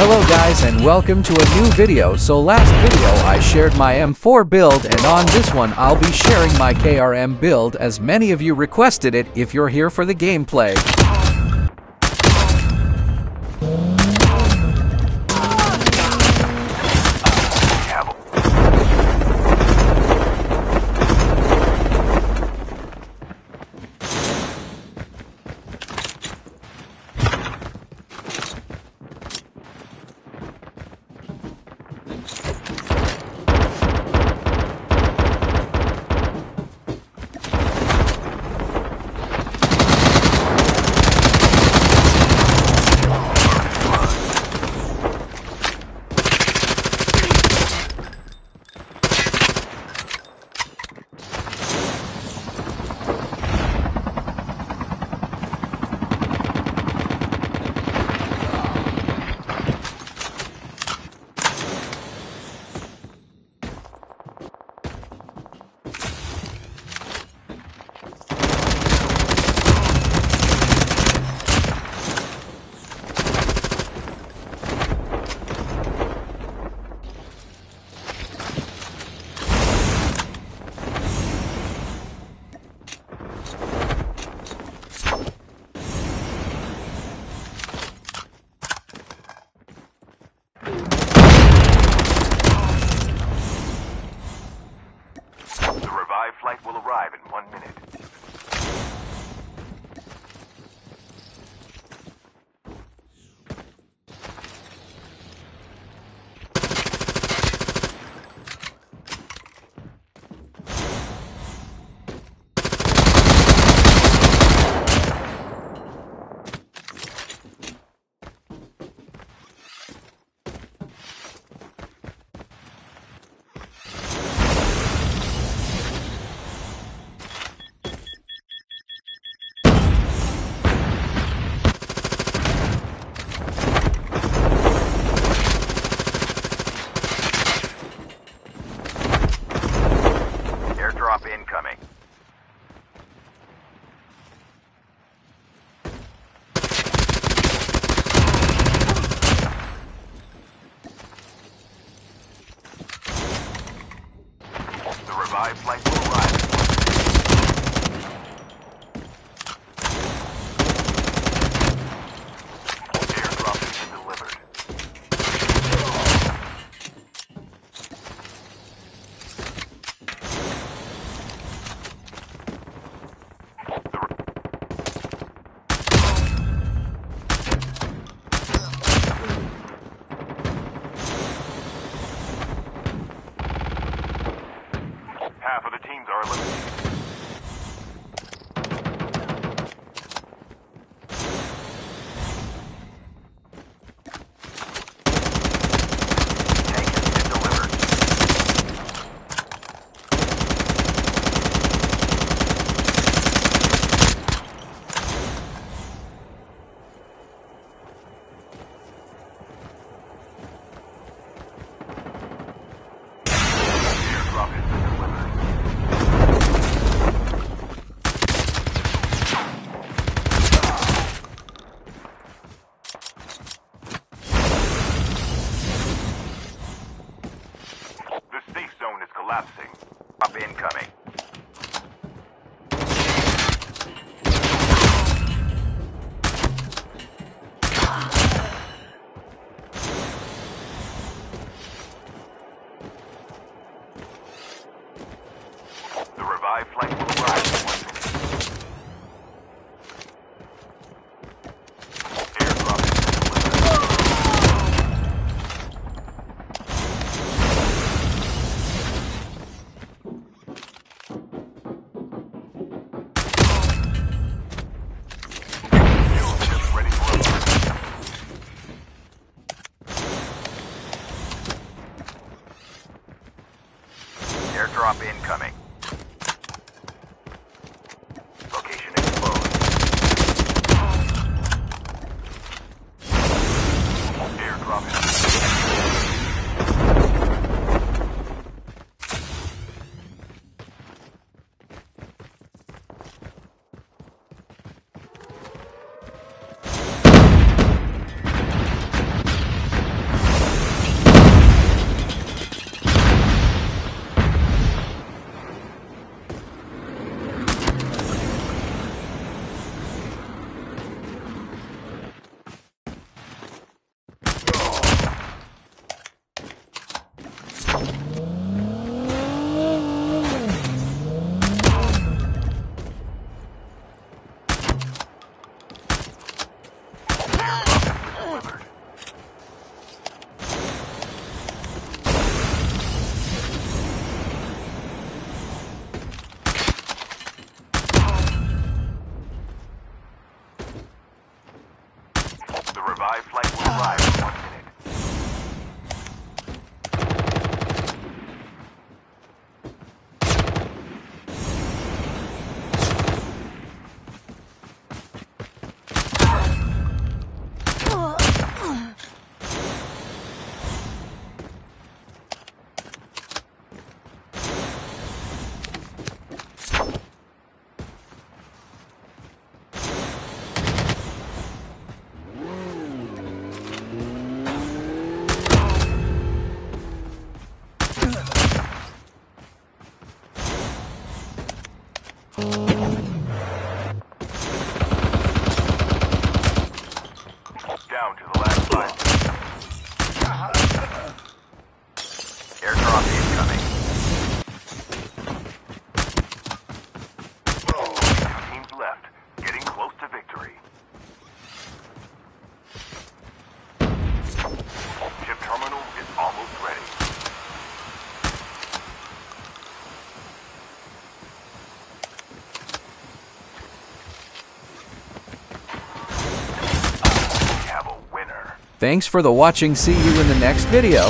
Hello guys and welcome to a new video. So last video I shared my M4 build and on this one I'll be sharing my KRM build as many of you requested it if you're here for the gameplay. Half of the teams are eliminated. Incoming. The revived flight will arrive in one minute. Airdrop has been delivered. Fuel chips ready for launch. Airdrop incoming. The revived flight will arrive. Thanks for the watching. See you in the next video.